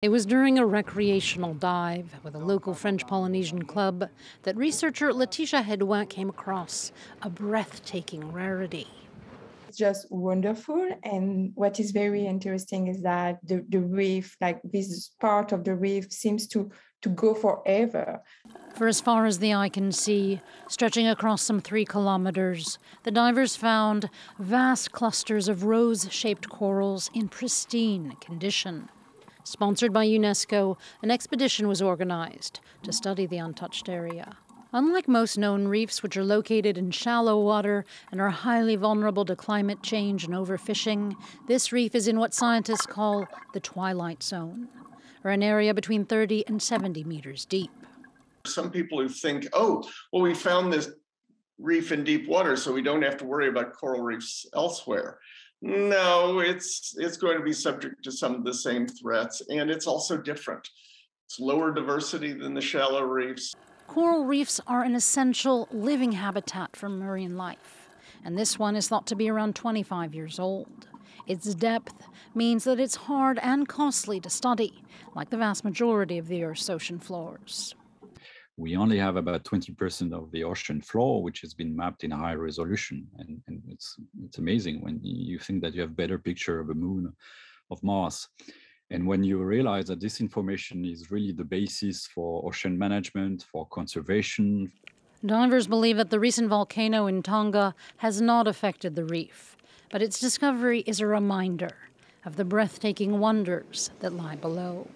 It was during a recreational dive with a local French Polynesian club that researcher Laetitia Hedouin came across a breathtaking rarity. It's just wonderful. And what is very interesting is that the, the reef, like this part of the reef, seems to, to go forever. For as far as the eye can see, stretching across some three kilometers, the divers found vast clusters of rose shaped corals in pristine condition. Sponsored by UNESCO, an expedition was organized to study the untouched area. Unlike most known reefs, which are located in shallow water and are highly vulnerable to climate change and overfishing, this reef is in what scientists call the twilight zone, or an area between 30 and 70 meters deep. Some people who think, oh, well, we found this reef in deep water, so we don't have to worry about coral reefs elsewhere. No, it's it's going to be subject to some of the same threats, and it's also different. It's lower diversity than the shallow reefs. Coral reefs are an essential living habitat for marine life, and this one is thought to be around 25 years old. Its depth means that it's hard and costly to study, like the vast majority of the Earth's ocean floors we only have about 20% of the ocean floor, which has been mapped in high resolution. And, and, it's, it's amazing when you think that you have better picture of the moon, of Mars. And when you realize that this information is really the basis for ocean management, for conservation. Divers believe that the recent volcano in Tonga has not affected the reef, but its discovery is a reminder of the breathtaking wonders that lie below.